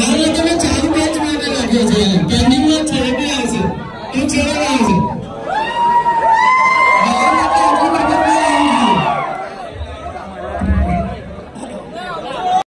હાલ તમે ચાર પાંચ મહિના લાગ્યો છે પેન્ડિંગમાં છે એટલે આવશે તો ચલાવ આવશે